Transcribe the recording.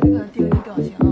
这个盯你表情